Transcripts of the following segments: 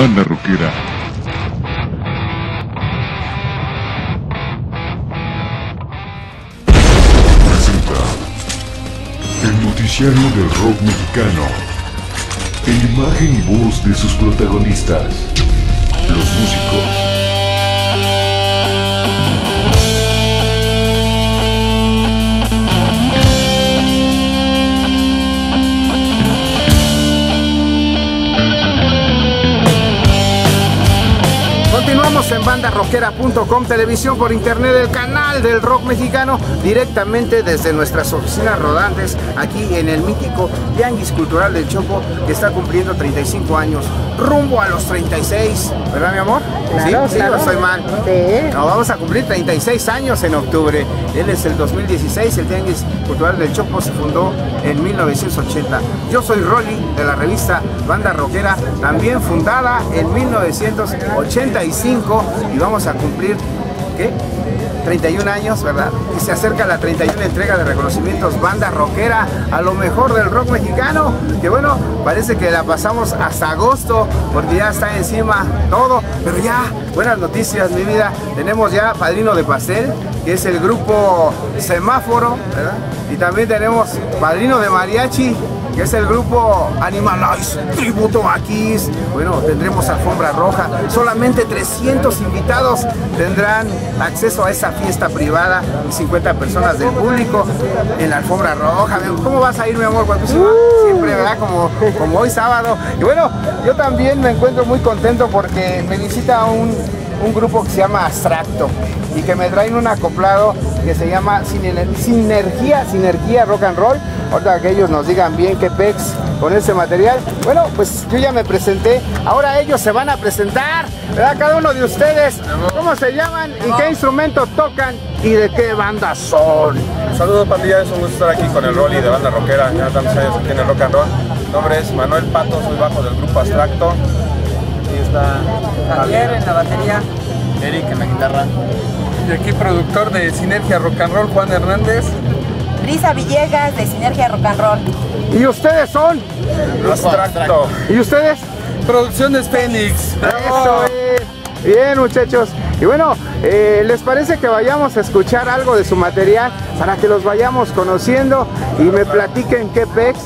Banda Rockera. Presenta el noticiario del rock mexicano. En imagen y voz de sus protagonistas, los músicos. En bandarrockera.com, televisión por internet, el canal del rock mexicano, directamente desde nuestras oficinas rodantes, aquí en el mítico Tianguis Cultural del Chopo, que está cumpliendo 35 años, rumbo a los 36, ¿verdad mi amor? Claro, sí, claro. sí, no estoy mal. Sí. No, vamos a cumplir 36 años en octubre. Él es el 2016, el Tianguis Cultural del Chopo se fundó en 1980. Yo soy Rolly de la revista Banda Rockera, también fundada en 1985 y vamos a cumplir, ¿qué? 31 años, ¿verdad? Y se acerca la 31 entrega de reconocimientos Banda Rockera a lo mejor del rock mexicano. Que bueno, parece que la pasamos hasta agosto porque ya está encima todo. Pero ya, buenas noticias, mi vida. Tenemos ya Padrino de Pastel, que es el grupo Semáforo, ¿verdad? Y también tenemos Padrino de Mariachi, que es el grupo Animalize, tributo a. Bueno, tendremos alfombra roja. Solamente 300 invitados tendrán acceso a esa fiesta privada y 50 personas del público en la alfombra roja. ¿Cómo vas a ir, mi amor? guapísima? Siempre, ¿verdad? Como, como hoy sábado. Y bueno, yo también me encuentro muy contento porque me visita un, un grupo que se llama Abstracto y que me traen un acoplado que se llama Siner- Sinergia, Sinergia Rock and Roll. Ahorita que ellos nos digan bien qué pex con ese material. Bueno, pues yo ya me presenté. Ahora ellos se van a presentar, ¿verdad? Cada uno de ustedes, ¿cómo se llaman y qué instrumento tocan y de qué banda son? Saludos pandilla, es un gusto estar aquí con el Rolly de banda rockera, ya tantos años en el rock and roll. Mi nombre es Manuel Pato, soy bajo del grupo Abstracto. Y está Javier en la batería. Eric en la guitarra. Y aquí productor de Sinergia Rock and Roll, Juan Hernández. Brisa Villegas de Sinergia Rock and Roll. ¿Y ustedes son? Abstracto. ¿Y ustedes? Producciones Fénix. Eso es. Bien, muchachos. Y bueno, eh, ¿les parece que vayamos a escuchar algo de su material para que los vayamos conociendo y me platiquen qué pex?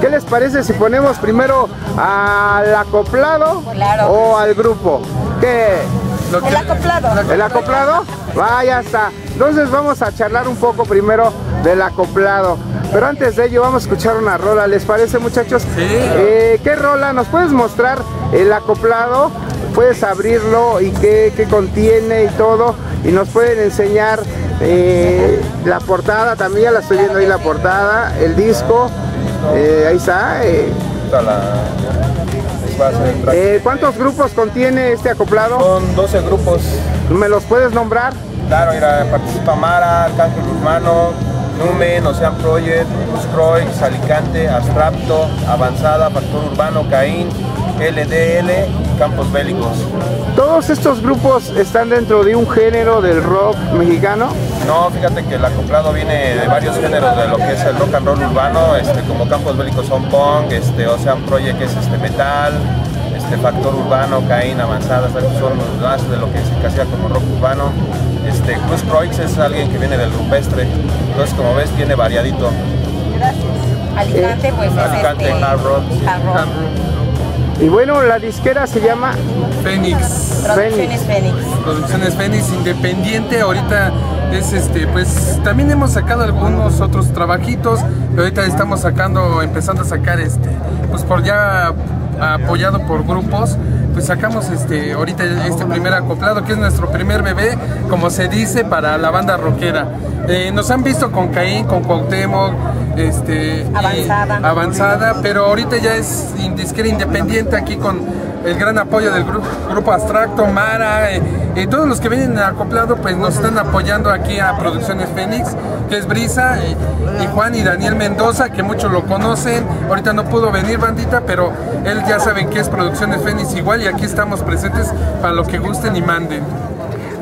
¿Qué les parece si ponemos primero al acoplado Claro. o al grupo? ¿Qué? Que- El acoplado. ¿El acoplado? Vaya está. Entonces vamos a charlar un poco primero del acoplado. Pero antes de ello vamos a escuchar una rola, ¿les parece muchachos? Sí. Eh, ¿Qué rola? ¿Nos puedes mostrar el acoplado? Puedes abrirlo y qué, qué contiene y todo. Y nos pueden enseñar eh, la portada, también ya la estoy viendo ahí la portada, el disco. Eh, ahí está. eh. Eh, ¿Cuántos grupos contiene este acoplado? Son 12 grupos. ¿Me los puedes nombrar? Claro, mira, participa Mara, Arcángel Urbano, Numen, Ocean Project, Croix, Alicante, Abstracto, Avanzada, Factor Urbano, Caín, LDL, Campos Bélicos. ¿Todos estos grupos están dentro de un género del rock mexicano? No, fíjate que el acoplado viene de varios géneros de lo que es el rock and roll urbano, este, como Campos Bélicos son punk, este, Ocean Project que es este metal, este factor urbano, Caín, avanzada, son los más de lo que se casea como rock urbano. Este, Cruz Croix es alguien que viene del rupestre, entonces como ves tiene variadito. Alicante, pues es Alicante, este. hard rock. hard rock. Y bueno, la disquera se llama Fénix. Producciones Fénix. Producciones Fénix independiente. Ahorita es este, pues también hemos sacado algunos otros trabajitos, pero ahorita estamos sacando, empezando a sacar este, pues por ya apoyado por grupos, pues sacamos este, ahorita este primer acoplado que es nuestro primer bebé, como se dice, para la banda rockera. Eh, nos han visto con Caín, con Cuauhtémoc, este, y- Avanzada. avanzada, pero ahorita ya es in- disquera independiente aquí con el gran apoyo del grupo, grupo Abstracto, Mara, eh, y todos los que vienen acoplado pues nos están apoyando aquí a Producciones Fénix, que es Brisa, y, y Juan y Daniel Mendoza, que muchos lo conocen, ahorita no pudo venir bandita, pero él ya saben que es Producciones Fénix igual y aquí estamos presentes para lo que gusten y manden.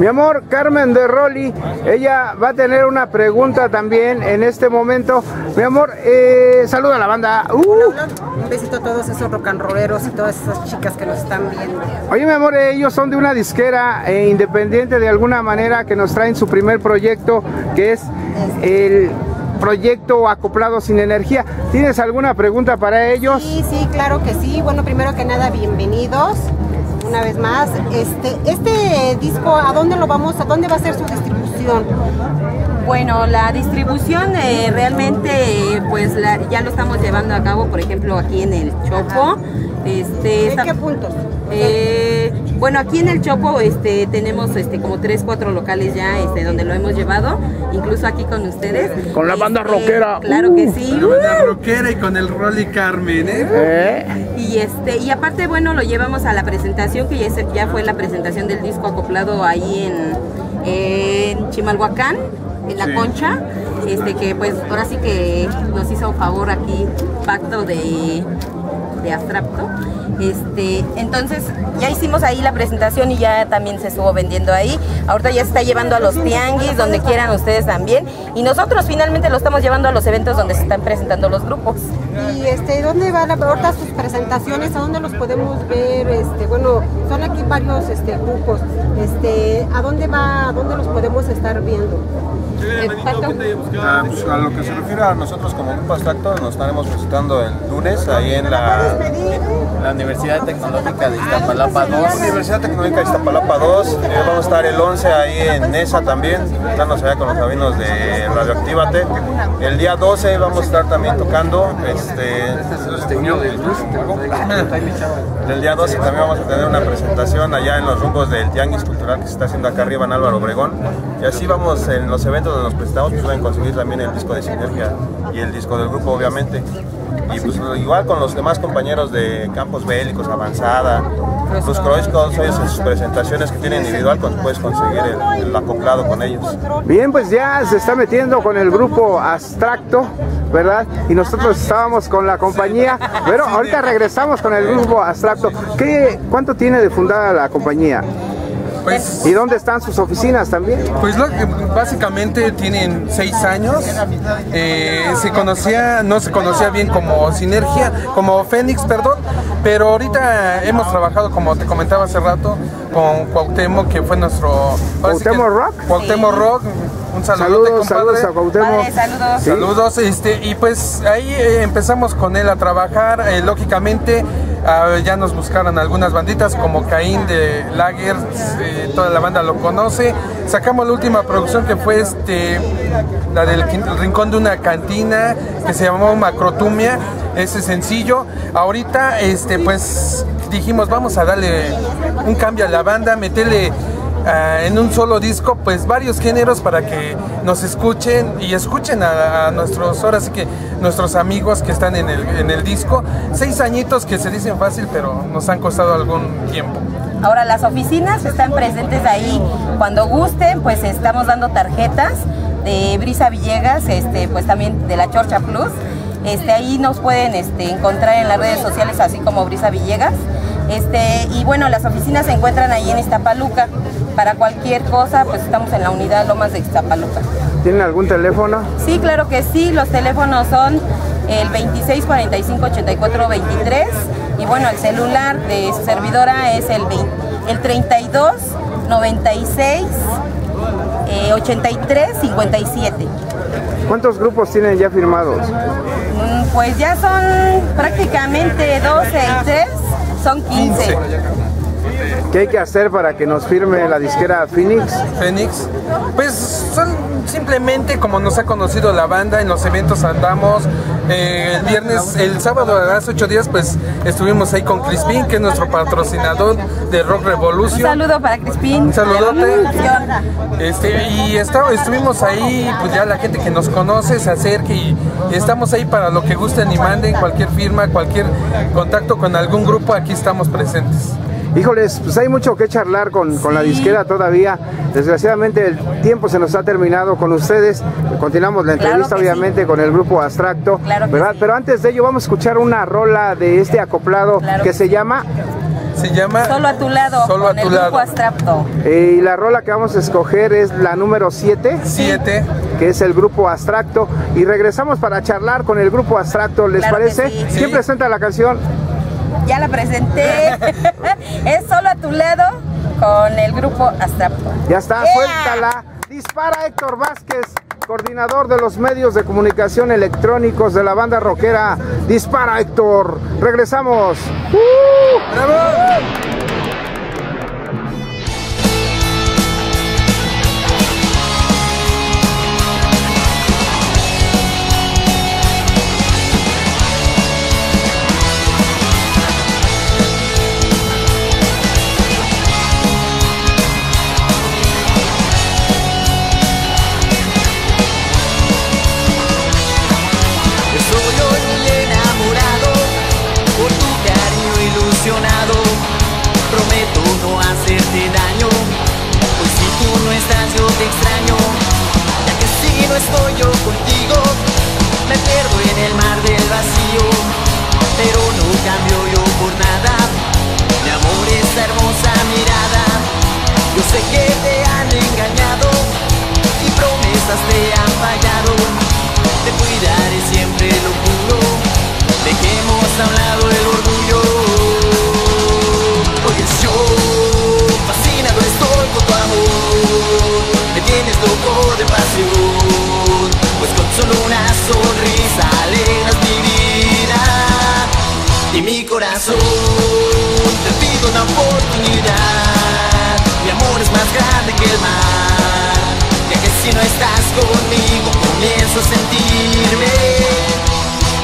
Mi amor, Carmen de Rolly, ella va a tener una pregunta también en este momento. Mi amor, eh, saluda a la banda. Uh. Un besito a todos esos rock and rolleros y todas esas chicas que nos están viendo. Oye, mi amor, ellos son de una disquera eh, independiente de alguna manera que nos traen su primer proyecto, que es el proyecto acoplado sin energía. ¿Tienes alguna pregunta para ellos? Sí, sí, claro que sí. Bueno, primero que nada, bienvenidos una vez más. Este, este disco, ¿a dónde lo vamos? ¿A dónde va a ser su distribución? Bueno, la distribución eh, realmente pues la- ya lo estamos llevando a cabo, por ejemplo, aquí en el Chopo. Este, ¿En esta- qué puntos? Eh, bueno, aquí en el Chopo este, tenemos este, como tres, cuatro locales ya este, donde lo hemos llevado, incluso aquí con ustedes. Con la banda Este, rockera. Claro que sí. La banda rockera y con el Rolly Carmen, ¿eh? ¿Eh? Y este y aparte bueno lo llevamos a la presentación que ya, se- ya fue la presentación del disco acoplado ahí en, en Chimalhuacán en la Sí. Concha este que pues ahora sí que nos hizo favor aquí pacto de de abstracto este entonces ya hicimos ahí la presentación y ya también se estuvo vendiendo ahí ahorita ya se está llevando a los tianguis donde quieran ustedes también y nosotros finalmente lo estamos llevando a los eventos donde se están presentando los grupos Y este, ¿dónde van ahorita sus presentaciones? ¿A dónde los podemos ver? Este, bueno, son aquí varios este, grupos. Este, ¿a dónde va? ¿A dónde los podemos estar viendo? Ah, pues, a lo que se refiere a nosotros como grupo abstracto, nos estaremos visitando el lunes ahí en la, La Universidad Tecnológica de Iztapalapa 2. Universidad Tecnológica de Iztapalapa 2. Eh, vamos a estar el 11 ahí en ESA también, estamos allá con los rabinos de Radioactívate. El día 12 vamos a estar también tocando. Este, el día 12 también vamos a tener una presentación allá en los rumbos del Tianguis Cultural que se está haciendo acá arriba en Álvaro Obregón. Y así vamos en los eventos donde nos presentamos, pues pueden conseguir también el disco de Sinergia y el disco del grupo, obviamente. Y pues igual con los demás compañeros de Campos Bélicos, Avanzada, los Croix, en sus presentaciones que tienen individual, pues puedes conseguir el, el acoplado con ellos. Bien, pues ya se está metiendo con el grupo abstracto, ¿verdad? Y nosotros estábamos con la compañía. Pero ahorita regresamos con el grupo abstracto. ¿Qué, ¿Cuánto tiene de fundada la compañía? Pues ¿Y dónde están sus oficinas también? Pues lo que básicamente tienen seis años. Eh, se conocía, no se conocía bien como Sinergia, como Fénix, perdón. Pero ahorita hemos trabajado, como te comentaba hace rato, con Cuauhtémoc, que fue nuestro. sí que- ¿Cuauhtémoc Rock? Cuauhtémoc Rock. Un saludo, Saludos, saludos a Cuauhtémoc. Vale, saludos. Sí. Saludos, este, y pues ahí eh, empezamos con él a trabajar. eh, lógicamente, ya nos buscaron algunas banditas como Caín de Lager, eh, toda la banda lo conoce. Sacamos la última producción que fue este, la del rincón de una cantina que se llamó Macrotumia. Ese sencillo. Ahorita, este, pues dijimos, vamos a darle un cambio a la banda, meterle ah, en un solo disco, pues varios géneros para que nos escuchen y escuchen a, a nuestros, ahora sí que nuestros amigos que están en el, en el disco. Seis añitos que se dicen fácil, pero nos han costado algún tiempo. Ahora las oficinas están presentes ahí. Cuando gusten, pues estamos dando tarjetas de Brisa Villegas, este, pues también de la Chorcha Plus. Este, ahí nos pueden este, encontrar en las redes sociales así como Brisa Villegas. Este, y bueno, las oficinas se encuentran ahí en Iztapaluca. Para cualquier cosa, pues estamos en la unidad Lomas de Iztapaluca. ¿Tienen algún teléfono? Sí, claro que sí. Los teléfonos son el 26 45 84 23 y bueno, el celular de su servidora es el, 20 el 32 96 eh, 83 57. ¿Cuántos grupos tienen ya firmados? Mm, Pues ya son prácticamente 12 y 3 son 15. ¿Qué hay que hacer para que nos firme la disquera Phoenix? Fénix, pues simplemente como nos ha conocido la banda, en los eventos andamos. eh, el viernes, el sábado a las 8 días, pues estuvimos ahí con Crispin, que es nuestro patrocinador de Rock Un Revolution. saludo para Crispín. Un saludote. Este, y está- estuvimos ahí, pues ya la gente que nos conoce se acerque y estamos ahí para lo que gusten y manden, cualquier firma, cualquier contacto con algún grupo, aquí estamos presentes. Híjoles, pues hay mucho que charlar con, con la disquera todavía. Desgraciadamente el tiempo se nos ha terminado con ustedes. Continuamos la Claro entrevista sí. obviamente con el grupo Abstracto, Claro ¿verdad? sí. Pero antes de ello vamos a escuchar una rola de este acoplado Claro que que se llama Se llama Solo a tu lado, Solo a con tu el lado. grupo Abstracto. Eh, y la rola que vamos a escoger es la número 7, 7. que es el grupo Abstracto. Y regresamos para charlar con el grupo Abstracto, ¿les Claro parece? sí. ¿Quién Sí. presenta la canción? Ya la presenté. es Solo a tu lado con el grupo Abstracto. Ya está, ¡Ea! suéltala. Dispara Héctor Vázquez, coordinador de los medios de comunicación electrónicos de la banda rockera. Dispara Héctor. Regresamos. Estoy corazón. Te pido una oportunidad. Mi amor es más grande que el mar. Ya que si no estás conmigo comienzo a sentirme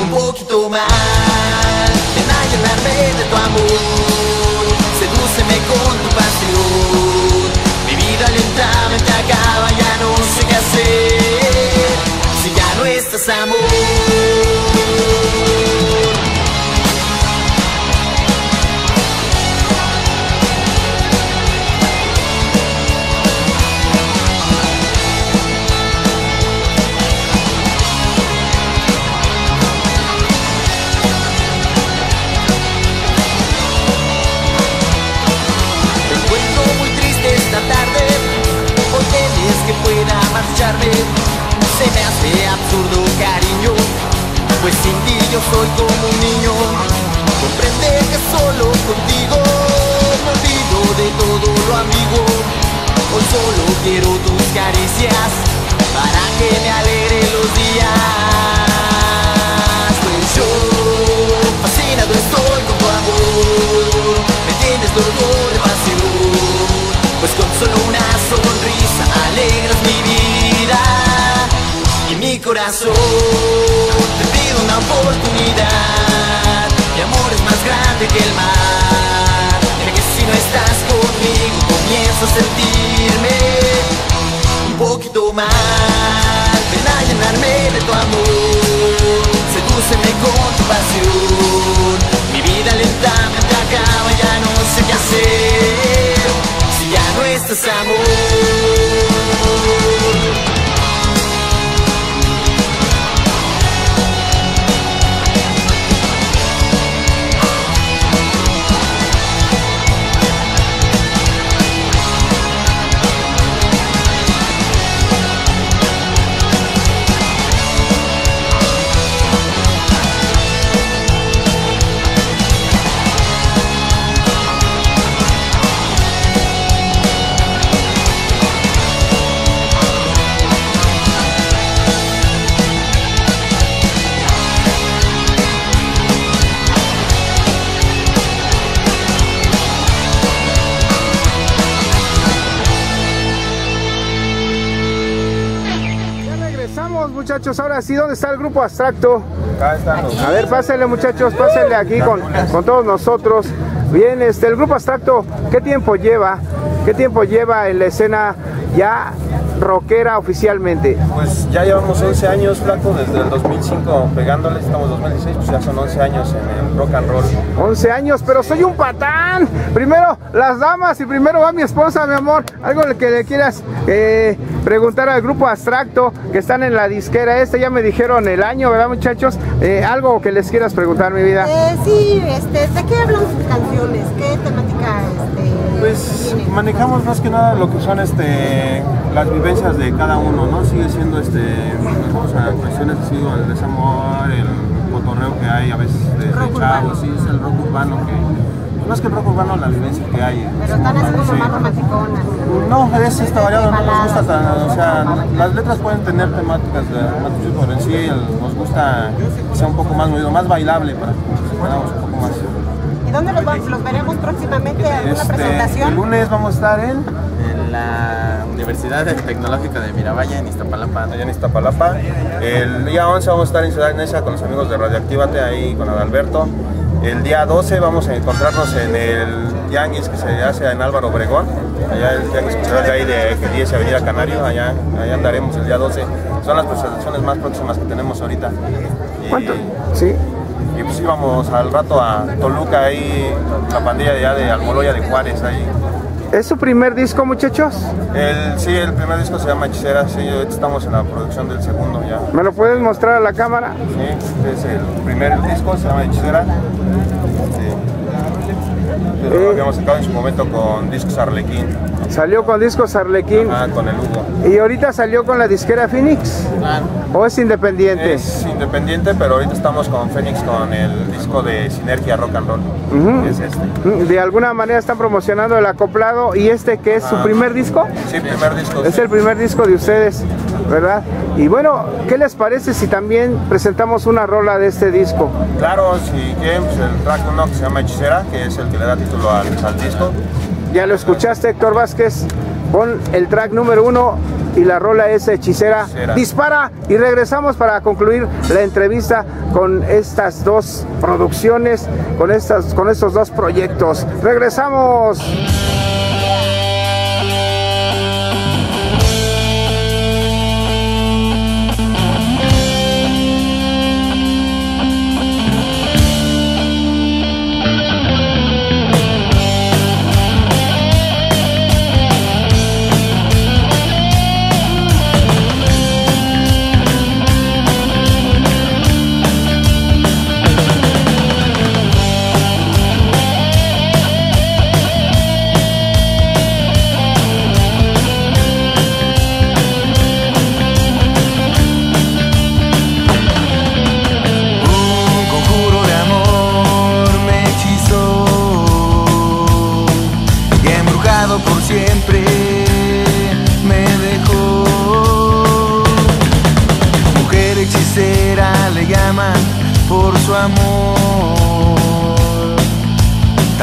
un poquito mal. Ven a llenarme de tu amor. Sedúceme con tu pasión. Mi vida lentamente acaba, ya no sé qué hacer. Si ya no estás amor quiero tus caricias Para que me alegre los días. Pues yo fascinado estoy con tu amor. Me tienes loco de pasión Pues con solo una sonrisa alegras mi vida. Y mi corazón Te pido una oportunidad. Mi amor es más grande que el mar comienzo a sentirme un poquito mal. Ven a llenarme de tu amor Sedúceme con tu pasión. Mi vida lentamente acaba, ya no sé qué hacer. Si ya no estás amor muchachos. Ahora sí, ¿dónde está el grupo abstracto? Acá están los- A ver, pásenle, muchachos, pásenle aquí con, con todos nosotros. Bien, este, el grupo abstracto, ¿qué tiempo lleva? ¿Qué tiempo lleva en la escena ya rockera oficialmente? Pues ya llevamos 11 años, flaco, desde el 2005 pegándole, estamos en 2016, pues ya son 11 años en el rock and roll. 11 años, pero soy un patán. Primero las damas y primero va mi esposa, mi amor. Algo que le quieras eh, preguntar al grupo abstracto que están en la disquera esta. Ya me dijeron el año, ¿verdad, muchachos? Eh, algo que les quieras preguntar, mi vida. Eh, sí, este, ¿de qué hablan sus canciones? ¿Qué temática este, Pues manejamos más que nada lo que son este las vivencias de cada uno, ¿no? Sigue siendo este o sea, cuestiones así, el desamor, el cotorreo que hay a veces de, de chavos, sí, es el rock urbano que más que el rock urbano, la vivencia que hay. Pero están así como Sí. más romanticonas. No, es está variado, no nos gusta tan, o sea, las letras pueden tener temáticas de romanticismo, pero en sí el- nos gusta que sea un poco más movido, más bailable para que nos un poco más. ¿Y dónde los, los veremos próximamente? ¿Alguna Este, presentación? el lunes vamos a estar en En la Universidad Tecnológica de Miravalle, en Iztapalapa. allá en Iztapalapa. El día 11 vamos a estar en Ciudad Neza con los amigos de Radioactívate ahí con Adalberto. El día 12 vamos a encontrarnos en el Tianguis que se hace en Álvaro Obregón. Allá el Tianguis Cultural de ahí de 10 Avenida Canario. Allá, allá andaremos el día 12. Son las presentaciones más próximas que tenemos ahorita. Y- ¿Cuánto? Sí. Y pues íbamos al rato a Toluca ahí, la pandilla de allá de Almoloya de Juárez ahí. ¿Es su primer disco, muchachos? El, sí, el primer disco se llama Hechicera, sí, estamos en la producción del segundo ya. ¿Me lo puedes mostrar a la cámara? Sí, este es el primer disco, se llama Hechicera. Sí. Lo habíamos sacado en su momento con discos Arlequín, Salió con discos Arlequín ah, con el Hugo. y ahorita salió con la disquera Phoenix. Claro. ¿O es independiente? Es independiente, pero ahorita estamos con Fénix con el disco de Sinergia Rock and Roll, que es este. Mm, De alguna manera están promocionando el acoplado y este que es su Ah. primer disco. Sí, primer disco. Es sí. el primer disco de ustedes, ¿verdad? Y bueno, ¿qué les parece si también presentamos una rola de este disco? Claro, si quieren, pues el track 1 que se llama Hechicera, que es el que le da título al, al disco. Ya lo escuchaste, Héctor Vázquez. Pon el track número uno y la rola es Hechicera. Hechicera. Dispara y regresamos para concluir la entrevista con estas dos producciones, con, estas, con estos dos proyectos. Regresamos.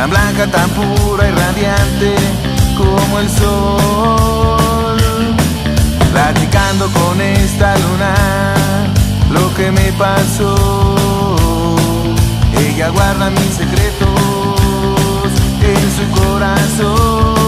Tan blanca, tan pura y radiante como el sol platicando con esta luna lo que me pasó. Ella guarda mis secretos en su corazón.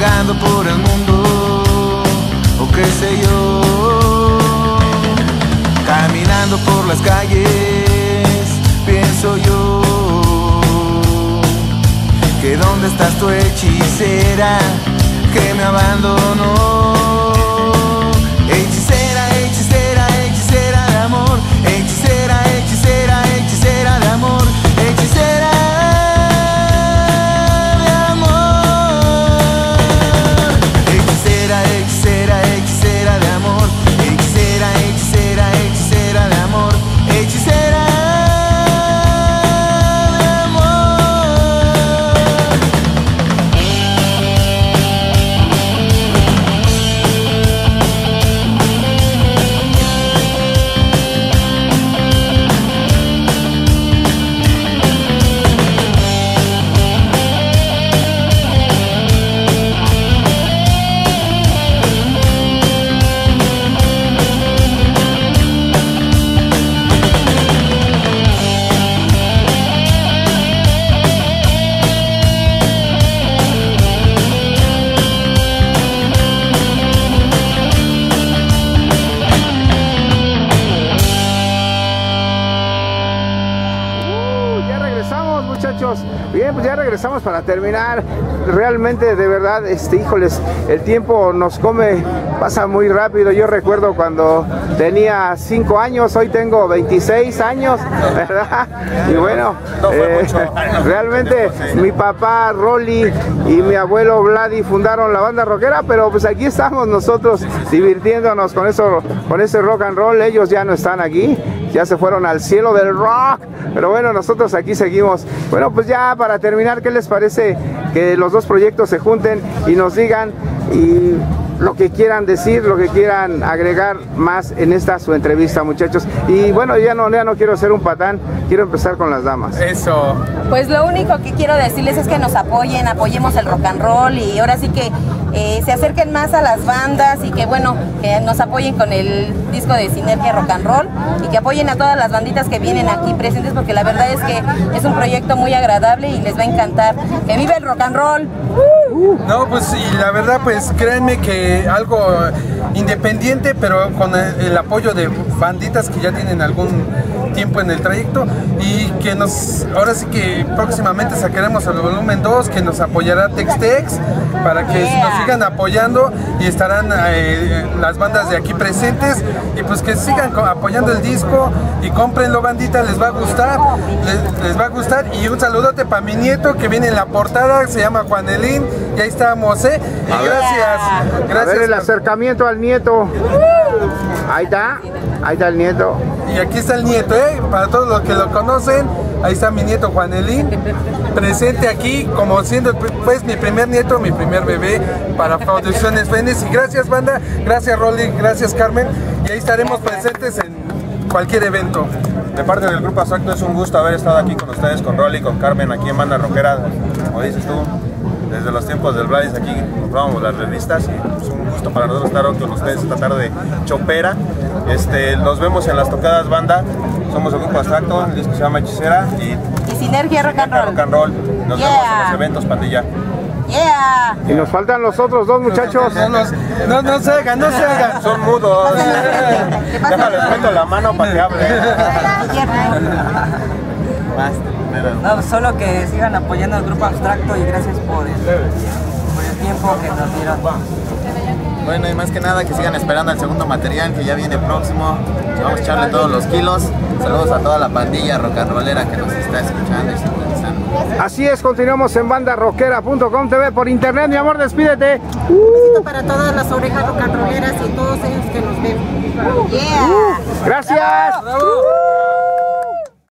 Cabalgando por el mundo, o qué sé yo, caminando por las calles soy yo. Que dónde estás tu hechicera que me abandonó. Ya regresamos para terminar. Realmente, de verdad, este, híjoles, el tiempo nos come, pasa muy rápido. Yo recuerdo cuando tenía 5 años, hoy tengo 26 años, ¿verdad? Y bueno, eh, realmente mi papá Rolly y mi abuelo Vladi fundaron la banda rockera, pero pues aquí estamos nosotros divirtiéndonos con eso, con ese rock and roll. Ellos ya no están aquí, ya se fueron al cielo del rock. Pero bueno, nosotros aquí seguimos. Bueno, pues ya para terminar, ¿qué les parece que los dos proyectos se junten y nos digan y lo que quieran decir, lo que quieran agregar más en esta su entrevista, muchachos? Y bueno, ya no, ya no quiero ser un patán, quiero empezar con las damas. Eso. Pues lo único que quiero decirles es que nos apoyen, apoyemos el rock and roll y ahora sí que eh, se acerquen más a las bandas y que bueno, que nos apoyen con el disco de Sinergia Rock and Roll y que apoyen a todas las banditas que vienen aquí presentes porque la verdad es que es un proyecto muy agradable y les va a encantar. ¡Que vive el rock and roll! No, pues y la verdad, pues créanme que algo independiente, pero con el, el apoyo de banditas que ya tienen algún tiempo en el trayecto y que nos, ahora sí que próximamente sacaremos el volumen 2, que nos apoyará Textex para que Yeah. nos sigan apoyando y estarán eh, las bandas de aquí presentes y pues que sigan apoyando el disco y cómprenlo bandita, les va a gustar, les, les va a gustar y un saludote para mi nieto que viene en la portada, se llama Juanelín y ahí estamos, ¿eh? Y gracias, A ver gracias. el acercamiento al nieto. Ahí está, ahí está el nieto. Y aquí está el nieto, ¿eh? Para todos los que lo conocen, ahí está mi nieto Juanelín, presente aquí como siendo pues mi primer nieto, mi primer bebé para Producciones Fénix. Y gracias banda, gracias Rolly, gracias Carmen. Y ahí estaremos presentes en cualquier evento. De parte del Grupo Azacto es un gusto haber estado aquí con ustedes, con Rolly, con Carmen, aquí en Banda Rockera, como dices tú, desde los tiempos del Bryce aquí comprábamos las revistas y es un gusto para nosotros estar hoy con ustedes esta tarde chopera. Este, nos vemos en las tocadas banda, somos el Grupo Abstracto, el disco se llama Hechicera y Y Sinergia Rock and Roll. Rock and Roll. Nos Yeah. vemos en los eventos, pandilla. Yeah. Y nos faltan los otros dos muchachos. No, nos- no, no se hagan, no se hagan. Son mudos. Déjales meto la mano para que No, solo que sigan apoyando al grupo abstracto y gracias por el, por el tiempo que nos dieron. Bueno, y más que nada que sigan esperando el segundo material que ya viene próximo. Vamos a echarle todos los kilos. Saludos a toda la pandilla rock and rollera que nos está escuchando y sintonizando. Así es, continuamos en bandarrockera.com TV por internet. Mi amor, despídete. Un besito para todas las orejas rock and rolleras y todos ellos que nos ven. Yeah. Gracias. ¡Bravo!